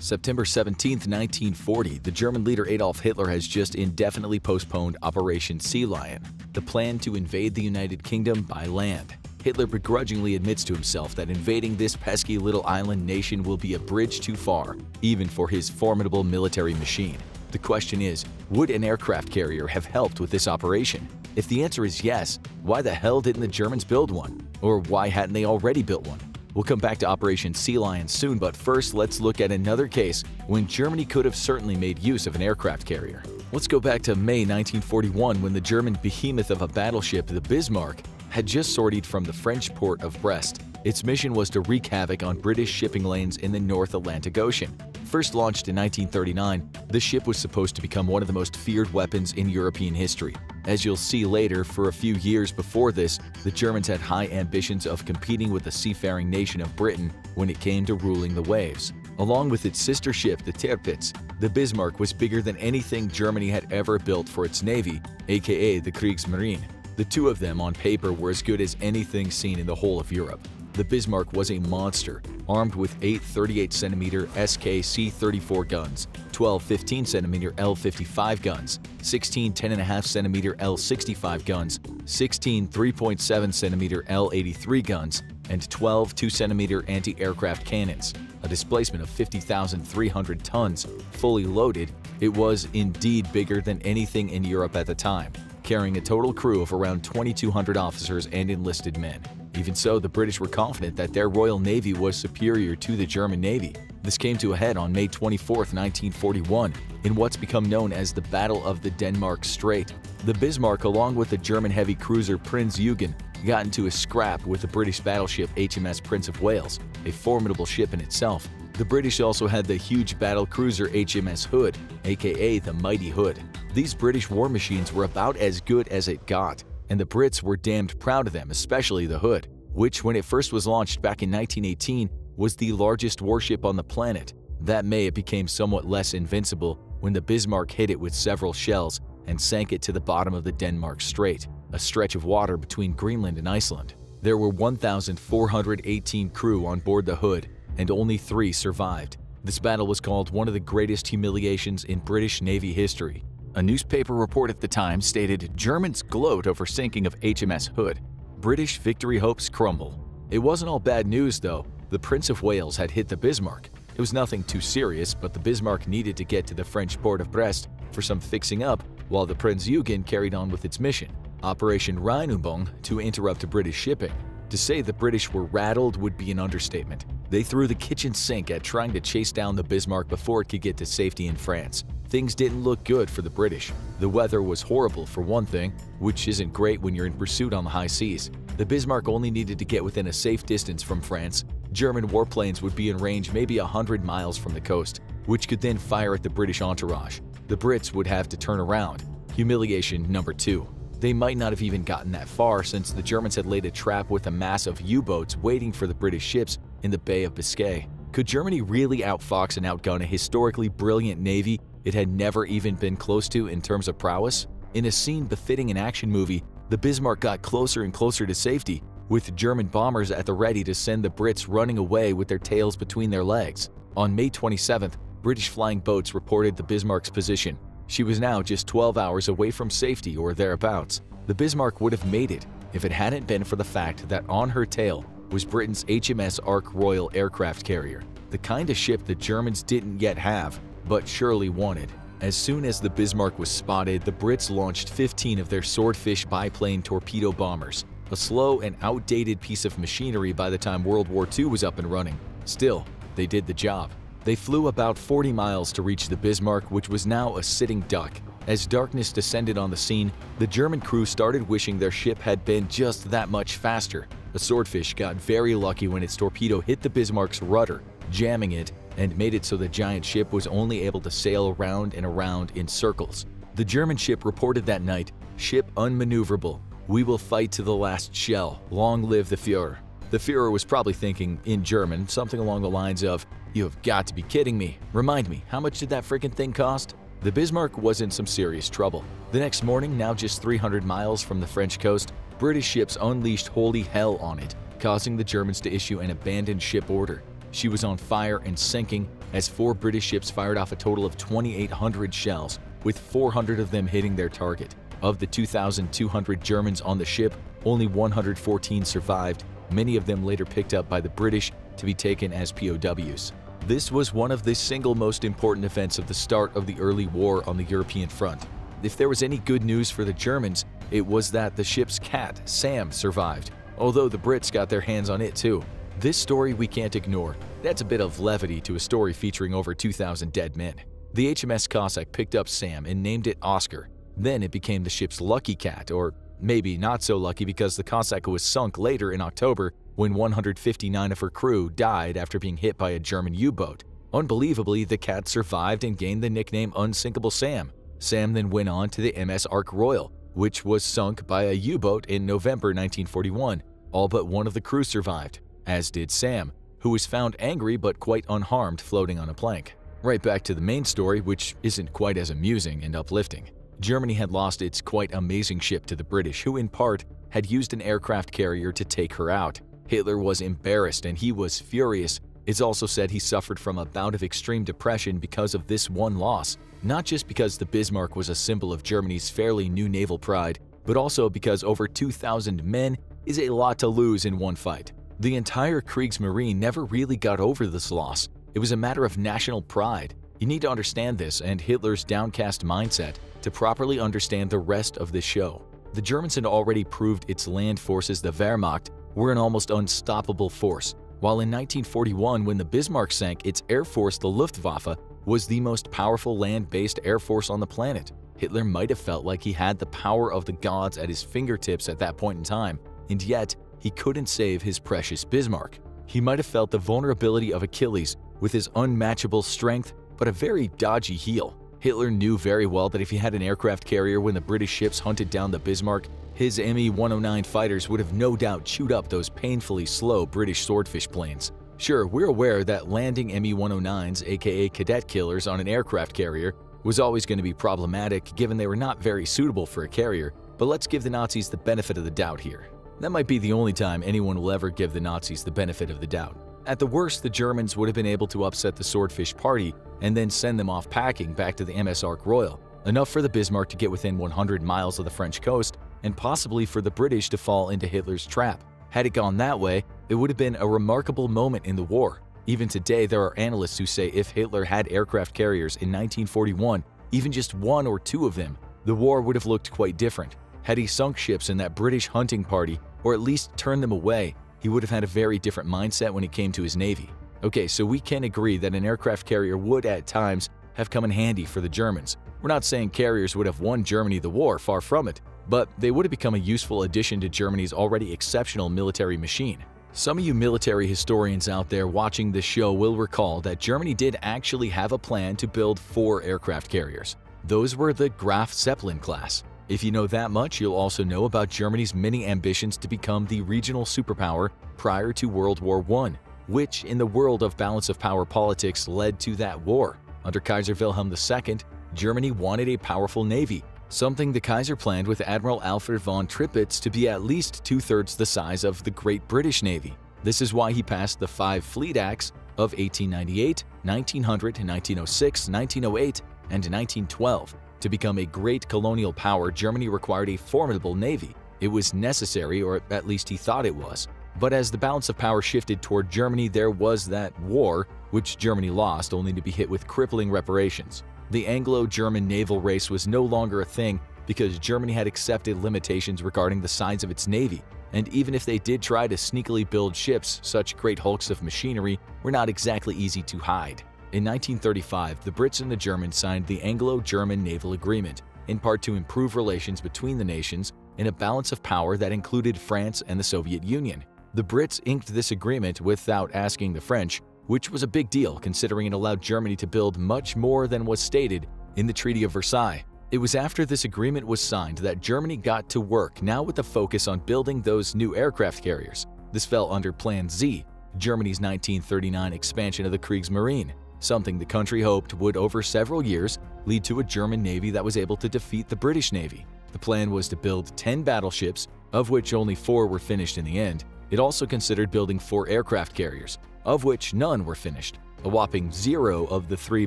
September 17, 1940, the German leader Adolf Hitler has just indefinitely postponed Operation Sea Lion, the plan to invade the United Kingdom by land. Hitler begrudgingly admits to himself that invading this pesky little island nation will be a bridge too far, even for his formidable military machine. The question is, would an aircraft carrier have helped with this operation? If the answer is yes, why the hell didn't the Germans build one? Or why hadn't they already built one? We'll come back to Operation Sea Lion soon, but first let's look at another case when Germany could have certainly made use of an aircraft carrier. Let's go back to May 1941 when the German behemoth of a battleship, the Bismarck, had just sortied from the French port of Brest. Its mission was to wreak havoc on British shipping lanes in the North Atlantic Ocean. First launched in 1939, the ship was supposed to become one of the most feared weapons in European history. As you'll see later, for a few years before this, the Germans had high ambitions of competing with the seafaring nation of Britain when it came to ruling the waves. Along with its sister ship, the Tirpitz, the Bismarck was bigger than anything Germany had ever built for its navy, aka the Kriegsmarine. The two of them on paper were as good as anything seen in the whole of Europe. The Bismarck was a monster, armed with 8 38cm SK-C-34 guns, 12 15cm L-55 guns, 16 10.5cm L-65 guns, 16 3.7cm L-83 guns, and 12 2cm anti-aircraft cannons. A displacement of 50,300 tons, fully loaded, it was indeed bigger than anything in Europe at the time, carrying a total crew of around 2,200 officers and enlisted men. Even so, the British were confident that their Royal Navy was superior to the German Navy. This came to a head on May 24, 1941, in what's become known as the Battle of the Denmark Strait. The Bismarck, along with the German heavy cruiser Prinz Eugen, got into a scrap with the British battleship HMS Prince of Wales, a formidable ship in itself. The British also had the huge battle cruiser HMS Hood, aka the Mighty Hood. These British war machines were about as good as it got, and the Brits were damned proud of them, especially the Hood, which when it first was launched back in 1918 was the largest warship on the planet. That May it became somewhat less invincible when the Bismarck hit it with several shells and sank it to the bottom of the Denmark Strait, a stretch of water between Greenland and Iceland. There were 1,418 crew on board the Hood, and only three survived. This battle was called one of the greatest humiliations in British Navy history. A newspaper report at the time stated Germans gloat over sinking of HMS Hood. British victory hopes crumble. It wasn't all bad news though. The Prince of Wales had hit the Bismarck. It was nothing too serious, but the Bismarck needed to get to the French port of Brest for some fixing up while the Prinz Eugen carried on with its mission, Operation Rheinübung, to interrupt British shipping. To say the British were rattled would be an understatement. They threw the kitchen sink at trying to chase down the Bismarck before it could get to safety in France. Things didn't look good for the British. The weather was horrible for one thing, which isn't great when you're in pursuit on the high seas. The Bismarck only needed to get within a safe distance from France. German warplanes would be in range maybe 100 miles from the coast, which could then fire at the British entourage. The Brits would have to turn around. Humiliation number two. They might not have even gotten that far since the Germans had laid a trap with a mass of U-boats waiting for the British ships in the Bay of Biscay. Could Germany really outfox and outgun a historically brilliant navy it had never even been close to in terms of prowess? In a scene befitting an action movie, the Bismarck got closer and closer to safety, with German bombers at the ready to send the Brits running away with their tails between their legs. On May 27th, British flying boats reported the Bismarck's position. She was now just 12 hours away from safety or thereabouts. The Bismarck would have made it if it hadn't been for the fact that on her tail was Britain's HMS Ark Royal aircraft carrier, the kind of ship the Germans didn't yet have but surely wanted. As soon as the Bismarck was spotted, the Brits launched 15 of their Swordfish biplane torpedo bombers, a slow and outdated piece of machinery by the time World War II was up and running. Still, they did the job. They flew about 40 miles to reach the Bismarck, which was now a sitting duck. As darkness descended on the scene, the German crew started wishing their ship had been just that much faster. The Swordfish got very lucky when its torpedo hit the Bismarck's rudder, jamming it and made it so the giant ship was only able to sail around and around in circles. The German ship reported that night, ship unmaneuverable. We will fight to the last shell. Long live the Fuhrer. The Fuhrer was probably thinking, in German, something along the lines of, You have got to be kidding me. Remind me, how much did that freaking thing cost? The Bismarck was in some serious trouble. The next morning, now just 300 miles from the French coast, British ships unleashed holy hell on it, causing the Germans to issue an abandoned ship order. She was on fire and sinking as four British ships fired off a total of 2,800 shells, with 400 of them hitting their target. Of the 2,200 Germans on the ship, only 114 survived, many of them later picked up by the British to be taken as POWs. This was one of the single most important events of the start of the early war on the European front. If there was any good news for the Germans, it was that the ship's cat, Sam, survived, although the Brits got their hands on it too. This story we can't ignore. That's a bit of levity to a story featuring over 2,000 dead men. The HMS Cossack picked up Sam and named it Oscar. Then it became the ship's lucky cat, or maybe not so lucky because the Cossack was sunk later in October when 159 of her crew died after being hit by a German U-boat. Unbelievably, the cat survived and gained the nickname Unsinkable Sam. Sam then went on to the MS Ark Royal, which was sunk by a U-boat in November 1941. All but one of the crew survived, as did Sam, who was found angry but quite unharmed floating on a plank. Right back to the main story, which isn't quite as amusing and uplifting. Germany had lost its quite amazing ship to the British, who in part had used an aircraft carrier to take her out. Hitler was embarrassed and he was furious. It's also said he suffered from a bout of extreme depression because of this one loss, not just because the Bismarck was a symbol of Germany's fairly new naval pride, but also because over 2,000 men is a lot to lose in one fight. The entire Kriegsmarine never really got over this loss. It was a matter of national pride. You need to understand this and Hitler's downcast mindset to properly understand the rest of this show. The Germans had already proved its land forces, the Wehrmacht, were an almost unstoppable force, while in 1941 when the Bismarck sank, its air force, the Luftwaffe, was the most powerful land-based air force on the planet. Hitler might have felt like he had the power of the gods at his fingertips at that point in time, and yet he couldn't save his precious Bismarck. He might have felt the vulnerability of Achilles with his unmatchable strength but a very dodgy heel. Hitler knew very well that if he had an aircraft carrier when the British ships hunted down the Bismarck, his Me-109 fighters would have no doubt chewed up those painfully slow British swordfish planes. Sure, we're aware that landing Me-109s, aka cadet killers, on an aircraft carrier was always going to be problematic given they were not very suitable for a carrier, but let's give the Nazis the benefit of the doubt here. That might be the only time anyone will ever give the Nazis the benefit of the doubt. At the worst, the Germans would have been able to upset the Swordfish Party and then send them off packing back to the MS Ark Royal, enough for the Bismarck to get within 100 miles of the French coast and possibly for the British to fall into Hitler's trap. Had it gone that way, it would have been a remarkable moment in the war. Even today, there are analysts who say if Hitler had aircraft carriers in 1941, even just one or two of them, the war would have looked quite different. Had he sunk ships in that British hunting party, or at least turned them away, he would have had a very different mindset when it came to his navy. Okay, so we can agree that an aircraft carrier would at times have come in handy for the Germans. We're not saying carriers would have won Germany the war, far from it but they would have become a useful addition to Germany's already exceptional military machine. Some of you military historians out there watching this show will recall that Germany did actually have a plan to build four aircraft carriers. Those were the Graf Zeppelin class. If you know that much, you'll also know about Germany's many ambitions to become the regional superpower prior to World War I, which, in the world of balance of power politics, led to that war. Under Kaiser Wilhelm II, Germany wanted a powerful navy, something the Kaiser planned with Admiral Alfred von Tirpitz to be at least two-thirds the size of the Great British Navy. This is why he passed the Five Fleet Acts of 1898, 1900, 1906, 1908, and 1912. To become a great colonial power, Germany required a formidable navy. It was necessary, or at least he thought it was. But as the balance of power shifted toward Germany, there was that war, which Germany lost only to be hit with crippling reparations. The Anglo-German naval race was no longer a thing because Germany had accepted limitations regarding the size of its navy, and even if they did try to sneakily build ships, such great hulks of machinery were not exactly easy to hide. In 1935, the Brits and the Germans signed the Anglo-German Naval Agreement, in part to improve relations between the nations in a balance of power that included France and the Soviet Union. The Brits inked this agreement without asking the French, which was a big deal considering it allowed Germany to build much more than was stated in the Treaty of Versailles. It was after this agreement was signed that Germany got to work, now with a focus on building those new aircraft carriers. This fell under Plan Z, Germany's 1939 expansion of the Kriegsmarine, something the country hoped would over several years lead to a German navy that was able to defeat the British Navy. The plan was to build 10 battleships, of which only four were finished in the end. It also considered building four aircraft carriers, of which none were finished. A whopping zero of the three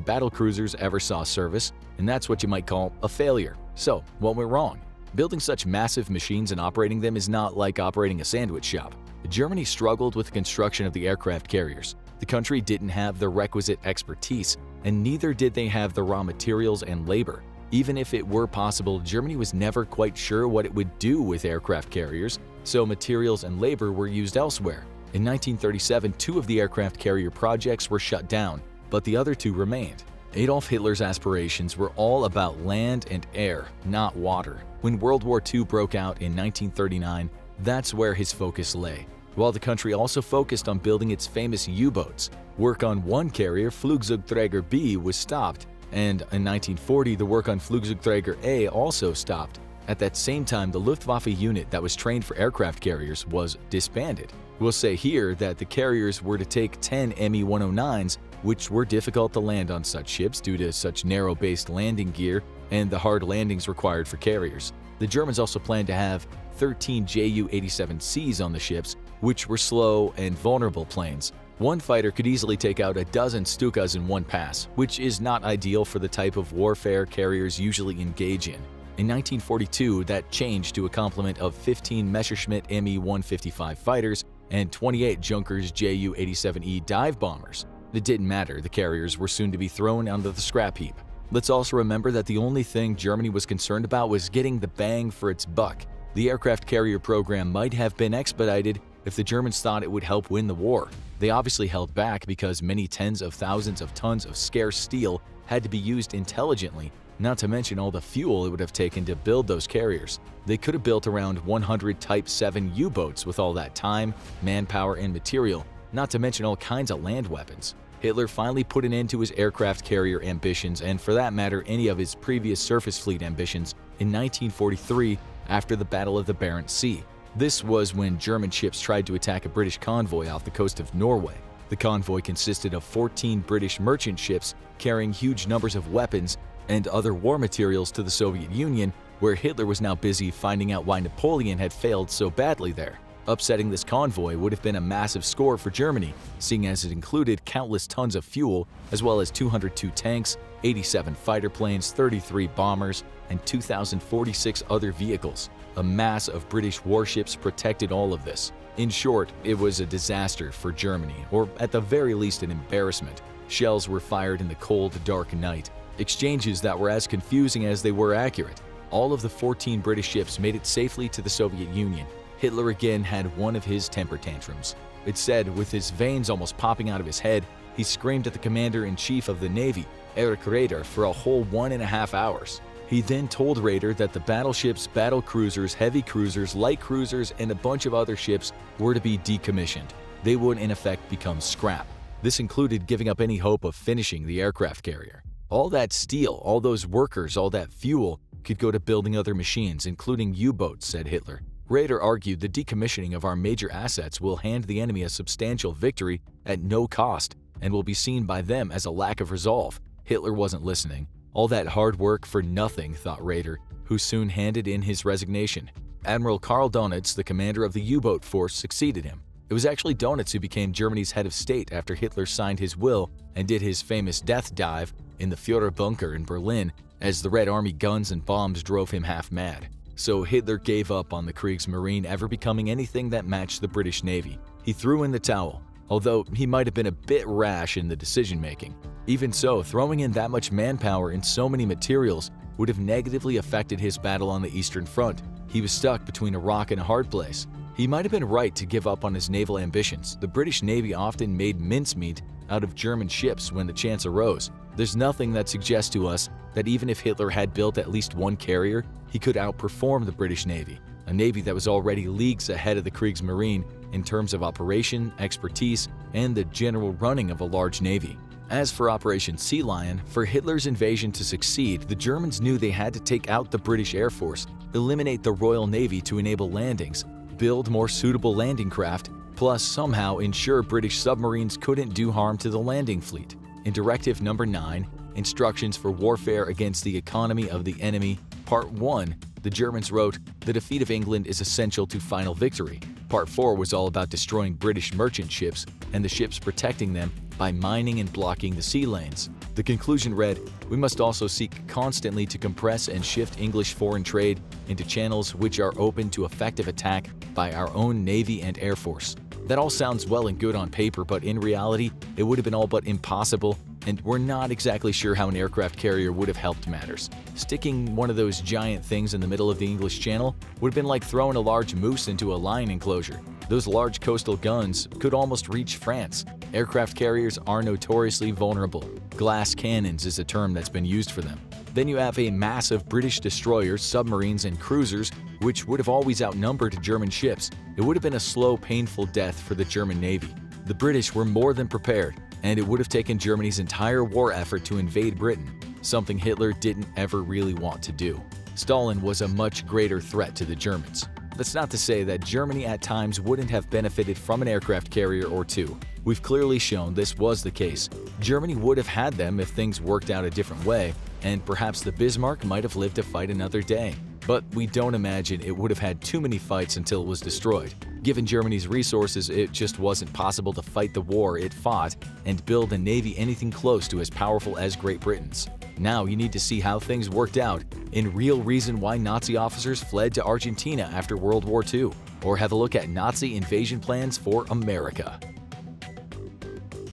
battle cruisers ever saw service, and that's what you might call a failure. So, what went wrong? Building such massive machines and operating them is not like operating a sandwich shop. Germany struggled with the construction of the aircraft carriers. The country didn't have the requisite expertise, and neither did they have the raw materials and labor. Even if it were possible, Germany was never quite sure what it would do with aircraft carriers, so materials and labor were used elsewhere. In 1937, two of the aircraft carrier projects were shut down, but the other two remained. Adolf Hitler's aspirations were all about land and air, not water. When World War II broke out in 1939, that's where his focus lay. While the country also focused on building its famous U-boats, work on one carrier, Flugzeugträger B, was stopped, and in 1940 the work on Flugzeugträger A also stopped. At that same time, the Luftwaffe unit that was trained for aircraft carriers was disbanded. We'll say here that the carriers were to take 10 Me-109s, which were difficult to land on such ships due to such narrow-based landing gear and the hard landings required for carriers. The Germans also planned to have 13 Ju-87Cs on the ships, which were slow and vulnerable planes. One fighter could easily take out a dozen Stukas in one pass, which is not ideal for the type of warfare carriers usually engage in. In 1942, that changed to a complement of 15 Messerschmitt Me-155 fighters and 28 Junkers Ju-87E dive bombers. It didn't matter, the carriers were soon to be thrown onto the scrap heap. Let's also remember that the only thing Germany was concerned about was getting the bang for its buck. The aircraft carrier program might have been expedited if the Germans thought it would help win the war. They obviously held back because many tens of thousands of tons of scarce steel had to be used intelligently not to mention all the fuel it would have taken to build those carriers. They could have built around 100 Type 7 U-boats with all that time, manpower, and material, not to mention all kinds of land weapons. Hitler finally put an end to his aircraft carrier ambitions and for that matter any of his previous surface fleet ambitions in 1943 after the Battle of the Barents Sea. This was when German ships tried to attack a British convoy off the coast of Norway. The convoy consisted of 14 British merchant ships carrying huge numbers of weapons and other war materials to the Soviet Union, where Hitler was now busy finding out why Napoleon had failed so badly there. Upsetting this convoy would have been a massive score for Germany, seeing as it included countless tons of fuel, as well as 202 tanks, 87 fighter planes, 33 bombers, and 2,046 other vehicles. A mass of British warships protected all of this. In short, it was a disaster for Germany, or at the very least an embarrassment. Shells were fired in the cold, dark night, exchanges that were as confusing as they were accurate. All of the 14 British ships made it safely to the Soviet Union. Hitler again had one of his temper tantrums. It said, with his veins almost popping out of his head, he screamed at the commander-in-chief of the Navy, Erich Raeder, for a whole one and a half hours. He then told Raeder that the battleships, battle cruisers, heavy cruisers, light cruisers, and a bunch of other ships were to be decommissioned. They would in effect become scrap. This included giving up any hope of finishing the aircraft carrier. All that steel, all those workers, all that fuel could go to building other machines, including U-boats, said Hitler. Raeder argued the decommissioning of our major assets will hand the enemy a substantial victory at no cost and will be seen by them as a lack of resolve. Hitler wasn't listening. All that hard work for nothing, thought Raeder, who soon handed in his resignation. Admiral Karl Donitz, the commander of the U-boat force, succeeded him. It was actually Donitz who became Germany's head of state after Hitler signed his will and did his famous death dive in the Führer bunker in Berlin as the Red Army guns and bombs drove him half mad. So Hitler gave up on the Kriegsmarine ever becoming anything that matched the British Navy. He threw in the towel, although he might have been a bit rash in the decision making. Even so, throwing in that much manpower and so many materials would have negatively affected his battle on the Eastern Front. He was stuck between a rock and a hard place. He might have been right to give up on his naval ambitions. The British Navy often made mincemeat out of German ships when the chance arose, there's nothing that suggests to us that even if Hitler had built at least one carrier, he could outperform the British Navy, a navy that was already leagues ahead of the Kriegsmarine in terms of operation, expertise, and the general running of a large navy. As for Operation Sea Lion, for Hitler's invasion to succeed, the Germans knew they had to take out the British Air Force, eliminate the Royal Navy to enable landings, build more suitable landing craft, plus somehow ensure British submarines couldn't do harm to the landing fleet. In Directive Number 9, Instructions for Warfare Against the Economy of the Enemy, Part 1, the Germans wrote, The defeat of England is essential to final victory. Part 4 was all about destroying British merchant ships, and the ships protecting them by mining and blocking the sea lanes. The conclusion read, We must also seek constantly to compress and shift English foreign trade into channels which are open to effective attack by our own Navy and Air Force. That all sounds well and good on paper, but in reality, it would have been all but impossible, and we're not exactly sure how an aircraft carrier would have helped matters. Sticking one of those giant things in the middle of the English Channel would have been like throwing a large moose into a lion enclosure. Those large coastal guns could almost reach France. Aircraft carriers are notoriously vulnerable. Glass cannons is a term that's been used for them. Then you have a massive British destroyers, submarines, and cruisers, which would have always outnumbered German ships. It would have been a slow, painful death for the German Navy. The British were more than prepared, and it would have taken Germany's entire war effort to invade Britain, something Hitler didn't ever really want to do. Stalin was a much greater threat to the Germans. That's not to say that Germany at times wouldn't have benefited from an aircraft carrier or two. We've clearly shown this was the case. Germany would have had them if things worked out a different way, and perhaps the Bismarck might have lived to fight another day. But we don't imagine it would have had too many fights until it was destroyed. Given Germany's resources, it just wasn't possible to fight the war it fought and build a navy anything close to as powerful as Great Britain's. Now you need to see how things worked out and real reason why Nazi officers fled to Argentina after World War II, or have a look at Nazi invasion plans for America.